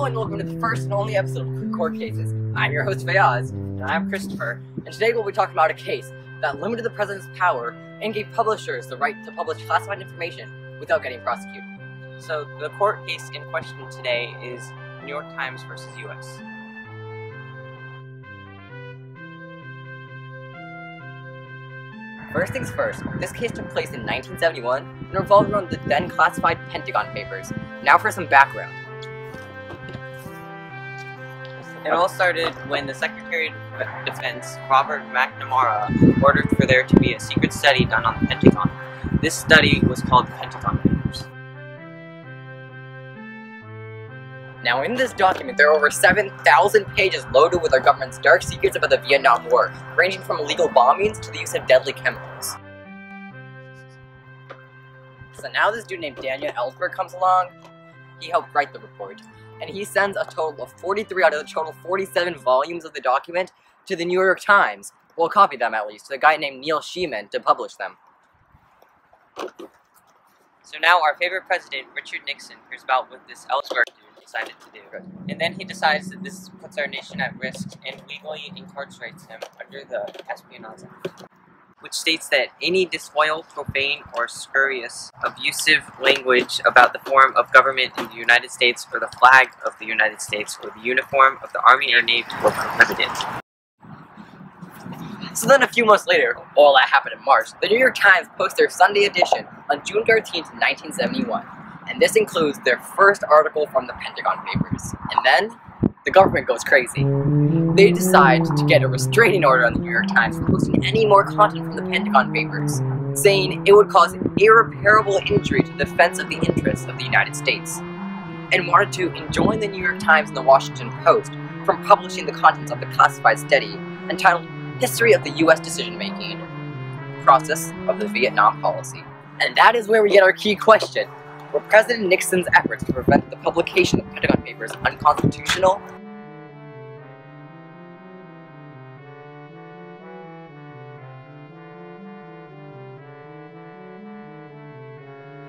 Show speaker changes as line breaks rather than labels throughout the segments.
to the first and only episode of Quick Court Cases. I'm your host Fayaz, and I'm Christopher, and today we'll be talking about a case that limited the president's power and gave publishers the right to publish classified information without getting prosecuted.
So the court case in question today is New York Times versus U.S.
First things first, this case took place in 1971 and revolved around the then classified Pentagon Papers. Now for some background.
It all started when the Secretary of Defense, Robert McNamara, ordered for there to be a secret study done on the Pentagon. This study was called the Pentagon Papers.
Now, in this document, there are over 7,000 pages loaded with our government's dark secrets about the Vietnam War, ranging from illegal bombings to the use of deadly chemicals. So now this dude named Daniel Ellsberg comes along. He helped write the report, and he sends a total of 43 out of the total 47 volumes of the document to the New York Times. Well, copy them at least, to a guy named Neil Sheehan to publish them.
So now our favorite president, Richard Nixon, hears about what this Ellsberg dude decided to do. And then he decides that this puts our nation at risk and legally incarcerates him under the Espionage Act, which states that any disloyal, profane, or scurrilous, abusive language about the form of government in the United States or the flag of the United States or the uniform of the Army or Navy be prohibited.
So then a few months later, all that happened in March, the New York Times posts their Sunday edition on June 13, 1971. And this includes their first article from the Pentagon Papers. And then, the government goes crazy. They decide to get a restraining order on the New York Times from posting any more content from the Pentagon Papers, saying it would cause irreparable injury to the defense of the interests of the United States, and wanted to enjoin the New York Times and the Washington Post from publishing the contents of the classified study entitled History of the U.S. Decision-Making Process of the Vietnam Policy. And that is where we get our key question. Were President Nixon's efforts to prevent the publication of Pentagon Papers unconstitutional?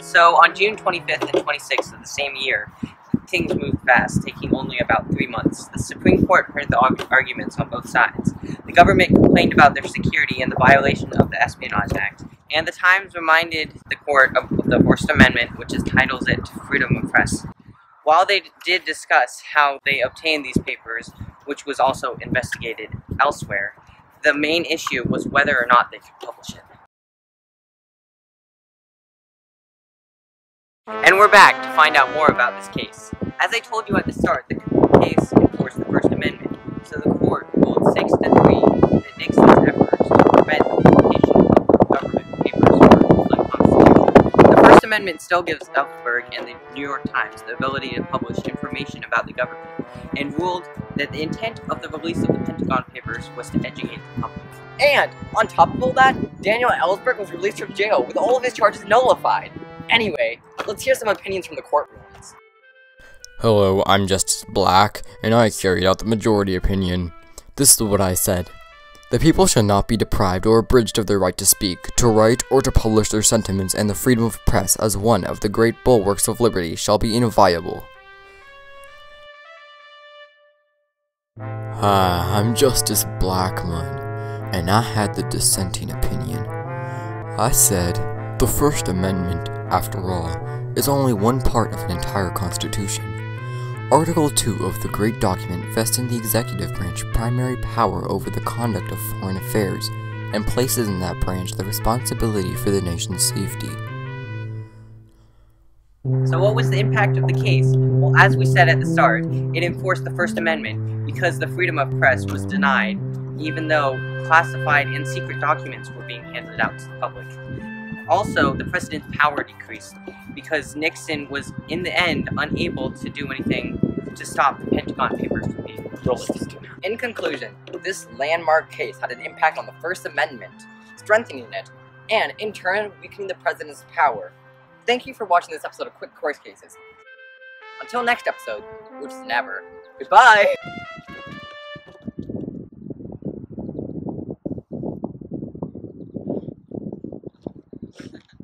So on June 25th and 26th of the same year, things moved fast, taking only about three months. The Supreme Court heard the arguments on both sides. The government complained about their security and the violation of the Espionage Act, and the Times reminded the court of the First Amendment, which entitles it to freedom of press. While they did discuss how they obtained these papers, which was also investigated elsewhere, the main issue was whether or not they could publish it. And we're back to find out more about this case. As I told you at the start, the case enforced the First Amendment, so the court ruled 6 to 3 that Nixon's efforts to prevent Amendment still gives Ellsberg and the New York Times the ability to publish information about the government, and ruled that the intent of the release of the Pentagon Papers was to educate the public.
And, on top of all that, Daniel Ellsberg was released from jail with all of his charges nullified. Anyway, let's hear some opinions from the courtrooms.
Hello, I'm Justice Black, and I carried out the majority opinion. This is what I said. The people shall not be deprived or abridged of their right to speak, to write, or to publish their sentiments, and the freedom of press as one of the great bulwarks of liberty shall be inviolable. Ah, I'm Justice Blackmun, and I had the dissenting opinion. I said, the First Amendment, after all, is only one part of an entire constitution. Article 2 of the Great Document vests in the executive branch primary power over the conduct of foreign affairs and places in that branch the responsibility for the nation's safety.
So what was the impact of the case? Well, as we said at the start, it enforced the First Amendment because the freedom of press was denied, even though classified and secret documents were being handed out to the public. Also, the president's power decreased because Nixon was, in the end, unable to do anything to stop the Pentagon Papers from being released.
In conclusion, this landmark case had an impact on the First Amendment, strengthening it, and, in turn, weakening the president's power. Thank you for watching this episode of Quick Court Cases. Until next episode, which is never, goodbye!